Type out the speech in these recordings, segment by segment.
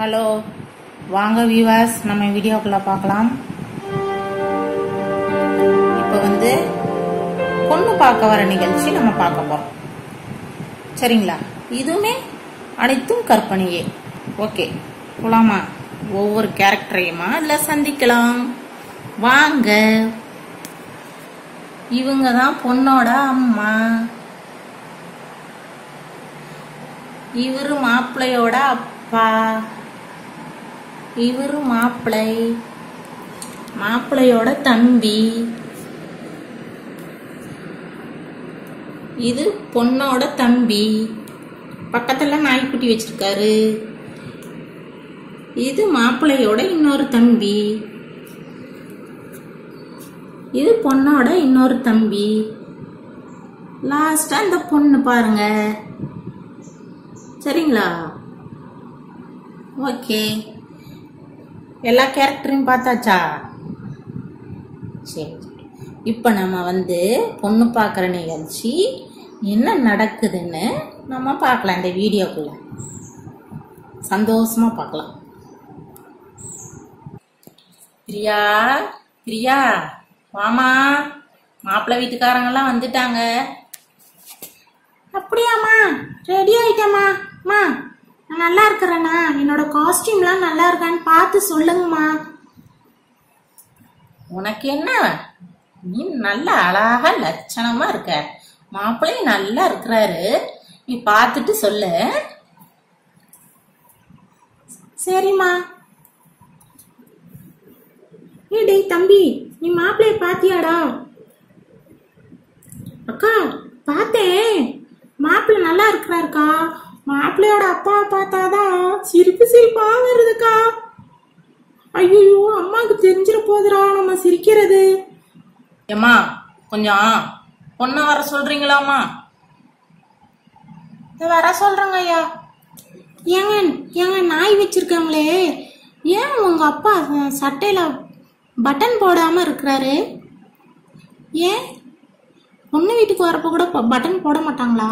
Hello. வாங்க viewers நம்ம வீடியோக்குள்ள பார்க்கலாம். இப்போ வந்து பொண்ணு பார்க்க வர நிகழ்ச்சி நம்ம பார்க்க போறோம். சரிங்களா? இதுவுமே அனைத்தும் கற்பனையே. ஓகே. போலாமா? ஒவ்வொரு கேரக்டரையுமா? அதில் சந்திக்கலாம். வாங்க. இவங்க தான் பொண்ணோட அம்மா. இவரு மாப்பிள்ளையோட அப்பா. இவரு மாப்பிள்ளை மாப்பிளையோட தம்பி. இது பொண்ணோட தம்பி. பக்கத்துல நாய்க்குட்டி வச்சிருக்காரு. இது மாப்பிள்ளையோட இன்னொரு தம்பி. இது பொண்ணோட இன்னொரு தம்பி. லாஸ்டா இந்த பொண்ணு பாருங்க. சரிங்களா? ஓகே. எல்லா கேரக்டரையும் பார்த்தாச்சா? சரி. இப்போ நம்ம வந்து பொண்ணு பார்க்குற நிகழ்ச்சி என்ன நடக்குதுன்னு நம்ம பார்க்கலாம் இந்த வீடியோக்குள்ள. சந்தோஷமாக பார்க்கலாம். பிரியா பிரியா வாமா. மாப்பிள்ளை வீட்டுக்காரங்கெல்லாம் வந்துட்டாங்க. அப்படியாம்மா ரெடி ஆயிட்டேம்மா. அம்மா. நான் நல்லா இருக்கிறேண்ணா என்னோட காஸ்டியூம்லாம் நல்லா இருக்கான்னு பார்த்து சொல்லுங்கம்மா. உனக்கு என்ன? நீ நல்ல அழகா லட்சணமா இருக்க. மாப்பிள்ளையும் நல்லா இருக்கிறாரு. நீ பார்த்துட்டு சொல்லு. சரிம்மா. ஏடே தம்பி நீ மாப்பிள்ளைய பாத்தியாடா அக்கா பார்த்தேன். மாப்பிள்ளை நல்லா இருக்கிறாருக்கா. மாப்பிள்ளையோட அப்பாவை பார்த்தாதான் சிரிப்பு சிரிப்பா வருதுக்கா. ஐயோ அம்மாவுக்கு தெரிஞ்சிட போதுடா நம்ம சிரிக்கிறது. ஏம்மா கொஞ்சம் பொண்ணை வர சொல்றீங்களாம்மா? வர சொல்றேங்க ஐயா. ஏங்க ஏங்க நாய் வச்சிருக்காங்களே. ஏன் உங்க அப்பா சட்டையில பட்டன் போடாம இருக்கிறாரு? ஏன்? பொண்ணு வீட்டுக்கு வரப்ப கூட பட்டன் போட மாட்டாங்களா?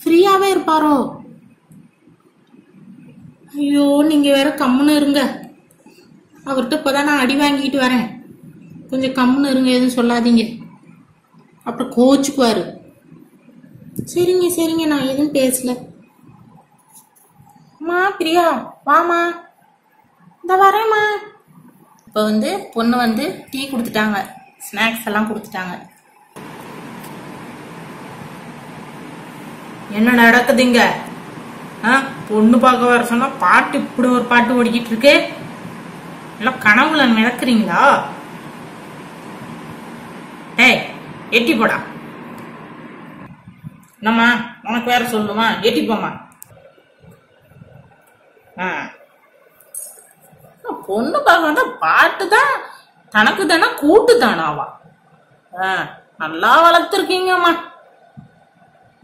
ஃப்ரீயாவே இருப்பாரோ? ஐயோ நீங்க வேற கம்முன்னு இருங்க. அவர்கிட்ட இப்பதான் நான் அடி வாங்கிட்டு வரேன். கொஞ்சம் கம்முன்னு இருங்க எதுவும் சொல்லாதீங்க. அப்புறம் கோச்சுக்குவாரு. சரிங்க சரிங்க நான் எதுவும் பேசல. அம்மா பிரியா வாமா இந்த வரேம்மா. இப்போ வந்து பொண்ணு வந்து டீ கொடுத்துட்டாங்க. ஸ்நாக்ஸ் எல்லாம் கொடுத்துட்டாங்க. என்ன நடக்குதுங்க? பொண்ணு பார்க்க வர சொன்னா பாட்டு இப்படி ஒரு பாட்டு ஓடிக்கிட்டு இருக்கு. எல்லாம் கனவுல நடக்கிறீங்களா ஏய் எட்டி போடா. என்னம்மா உனக்கு வேற சொல்லுமா எட்டி போமா பொண்ணு பார்க்க வந்தா பாட்டு தான் தனக்கு தானே கூட்டு தானாவா நல்லா வளர்த்துருக்கீங்கம்மா.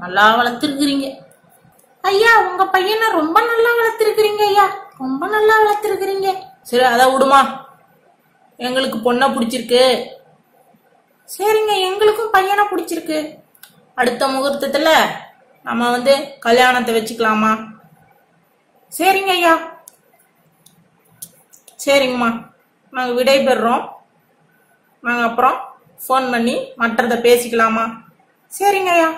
நல்லா வளர்த்துருக்குறீங்க. ஐயா உங்க பையனை ரொம்ப நல்லா வளர்த்துருக்கிறீங்க ஐயா. ரொம்ப நல்லா வளர்த்துருக்கிறீங்க. சரி அதை விடுமா? எங்களுக்கு பொண்ணை பிடிச்சிருக்கு. சரிங்க எங்களுக்கும் பையனை பிடிச்சிருக்கு. அடுத்த முகூர்த்தத்துல நம்ம வந்து கல்யாணத்தை வச்சுக்கலாமா? சரிங்க ஐயா. சரிங்கம்மா. நாங்கள் விடை பெறுறோம் நாங்கள் அப்புறம் ஃபோன் பண்ணி மற்றதை பேசிக்கலாமா? சரிங்க ஐயா.